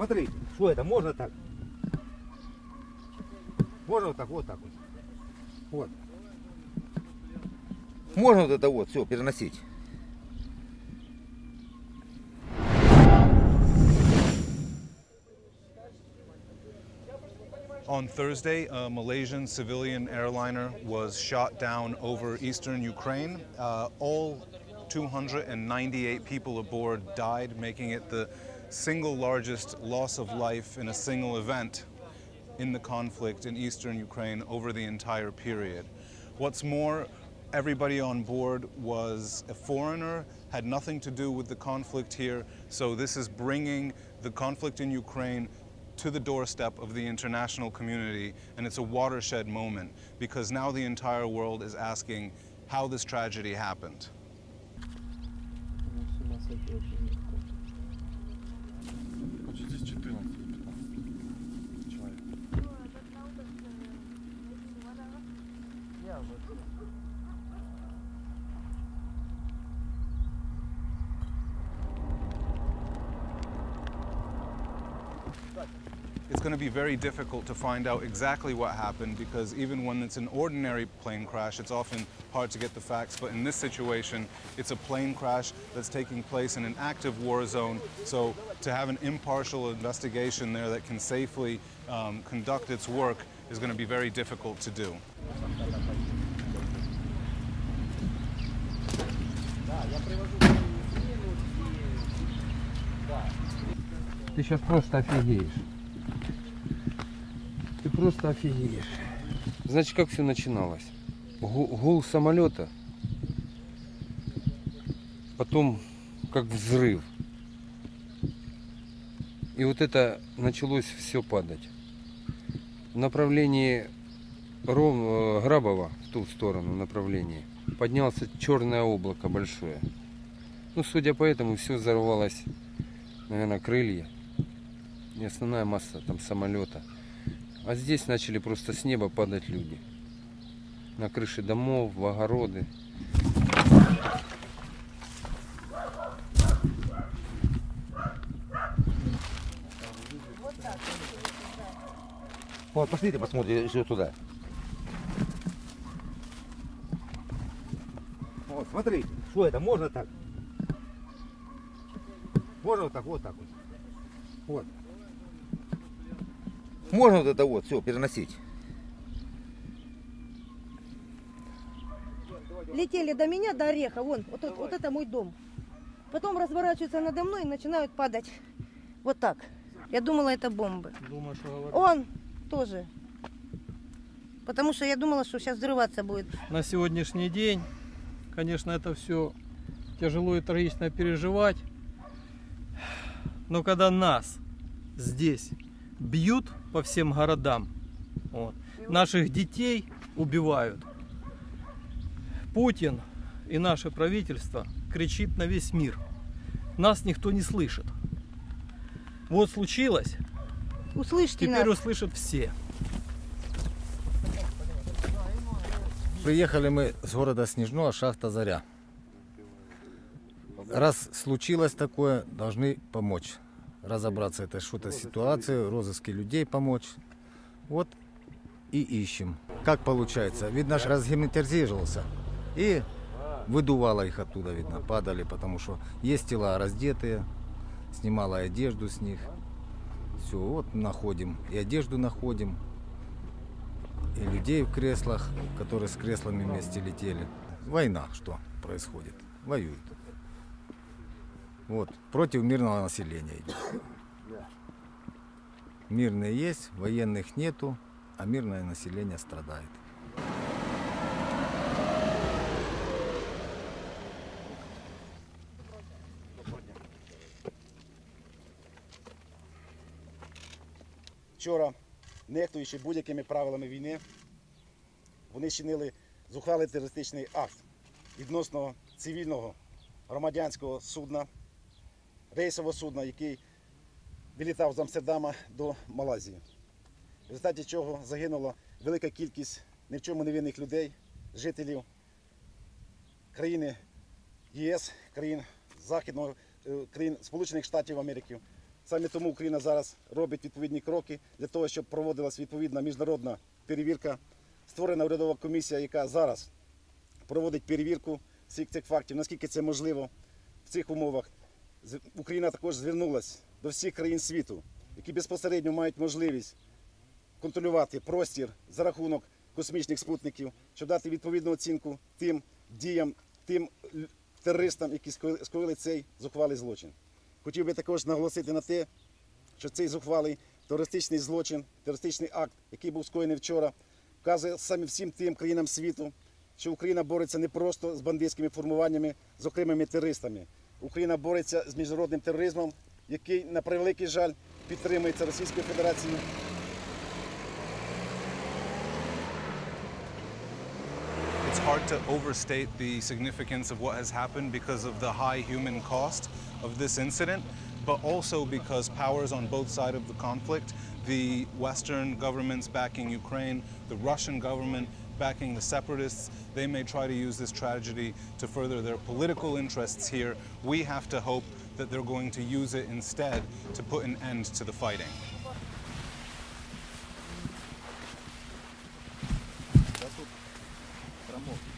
смотри, что это, можно так? Можно вот так, вот так вот. Вот. Можно вот это вот, все, переносить. On Thursday, a Malaysian civilian airliner was shot down over eastern Ukraine. Uh, all 298 people aboard died, making it the single largest loss of life in a single event in the conflict in eastern Ukraine over the entire period. What's more, everybody on board was a foreigner, had nothing to do with the conflict here, so this is bringing the conflict in Ukraine to the doorstep of the international community, and it's a watershed moment because now the entire world is asking how this tragedy happened. It's going to be very difficult to find out exactly what happened because even when it's an ordinary plane crash, it's often hard to get the facts. But in this situation, it's a plane crash that's taking place in an active war zone. So to have an impartial investigation there that can safely um, conduct its work is going to be very difficult to do. Ты сейчас просто офигеешь. Ты просто офигеешь. Значит, как все начиналось? Гу- Гул самолета, потом как взрыв. И вот это началось все падать. В направлении Ром, э, Грабова, в ту сторону направлении, поднялся черное облако большое. Ну, судя по этому, все взорвалось, наверное, крылья и основная масса там самолета. А здесь начали просто с неба падать люди. На крыши домов, в огороды. Вот, пошлите, посмотрим еще туда. Вот, смотри, что это, можно так? Можно вот так, вот так вот. Вот. Можно вот это вот, все, переносить. летели до меня, до ореха, вон, вот, это- вот это мой дом. Потом разворачиваются надо мной и начинают падать. Вот так. Я думала, это бомбы. Думаю, что говорю. Он тоже. Потому что я думала, что сейчас взрываться будет. на сегодняшний день. Конечно, это все тяжело и трагично переживать. Но когда нас здесь бьют по всем городам, вот, наших детей убивают, Путин и наше правительство кричит на весь мир. Нас никто не слышит. Вот случилось, Услышьте теперь нас. услышат все. Приехали мы с города Снежного, шахта Заря. Раз случилось такое, должны помочь. Разобраться это что-то ситуации, розыске людей помочь. Вот и ищем. Как получается? Видно, ж разгерметизировался. И выдувало их оттуда, видно, падали, потому что есть тела раздетые, снимала одежду с них. Все, вот находим. И одежду находим, и людей в креслах, которые с креслами вместе летели. Война, что происходит? Воюют. Вот, против мирного населения идет. Мирные есть, военных нету, а мирное население страдает. Вчора, нехтуючи будь-якими правилами війни, вони чинили зухвалий терористичний акт відносно цивільного громадянського судна, рейсового судна, який вилітав з Амстердама до Малайзії. В результаті чого загинула велика кількість ні в чому невинних людей, жителів країни ЄС, країн Західного, е, країн Сполучених Штатів Америки. Саме тому Україна зараз робить відповідні кроки для того, щоб проводилась відповідна міжнародна перевірка. Створена урядова комісія, яка зараз проводить перевірку всіх цих фактів, наскільки це можливо в цих умовах. Україна також звернулася до всіх країн світу, які безпосередньо мають можливість контролювати простір за рахунок космічних спутників, щоб дати відповідну оцінку тим діям, тим терористам, які скоїли- цей зухвалий злочин. Хотів би також наголосити на те, що цей зухвалий терористичний злочин, терористичний акт, який був скоєний вчора, вказує саме всім тим країнам світу, що Україна бореться не просто з бандитськими формуваннями, з окремими терористами. Україна бореться з міжнародним тероризмом, який, на превеликий жаль, підтримується Російською Федерацією It's hard to overstate the significance of what has happened because of the high human cost of this incident, but also because powers on both sides of the conflict, the Western governments backing Ukraine, the Russian government backing the separatists, they may try to use this tragedy to further their political interests here. We have to hope that they're going to use it instead to put an end to the fighting. Opo.